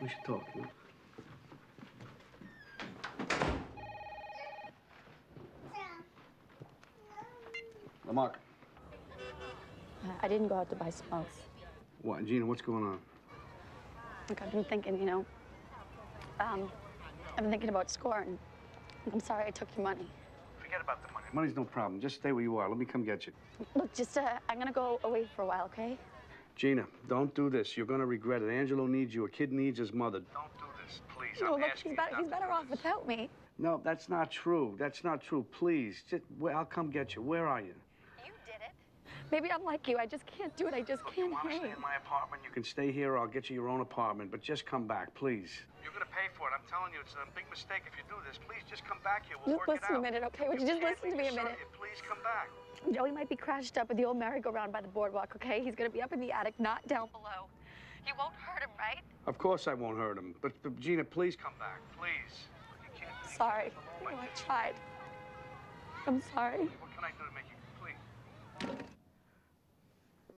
We should talk. You know? LaMarca. I didn't go out to buy smokes. What, Gina? What's going on? Look, I've been thinking, you know, um, I've been thinking about score, and I'm sorry I took your money. Forget about the money. Money's no problem. Just stay where you are. Let me come get you. Look, just, uh, I'm gonna go away for a while, okay? Gina, don't do this. You're gonna regret it. Angelo needs you. A kid needs his mother. Don't do this, please. No, I'm look, asking he's better, he's better off this. without me. No, that's not true. That's not true. Please, just, well, I'll come get you. Where are you? You did it. Maybe I'm like you. I just can't do it. I just Look, can't you want to stay in my apartment? You can stay here, or I'll get you your own apartment. But just come back, please. You're gonna pay for it. I'm telling you, it's a big mistake if you do this. Please, just come back here. We'll Just work it listen a minute, okay? Would you just listen to me a minute? here. Please come back. Joey might be crashed up with the old merry-go-round by the boardwalk, okay? He's gonna be up in the attic, not down below. You won't hurt him, right? Of course I won't hurt him. But, but Gina, please come back. Please. You can't, Sorry. You know, I tried. I'm sorry. What can I do to make you?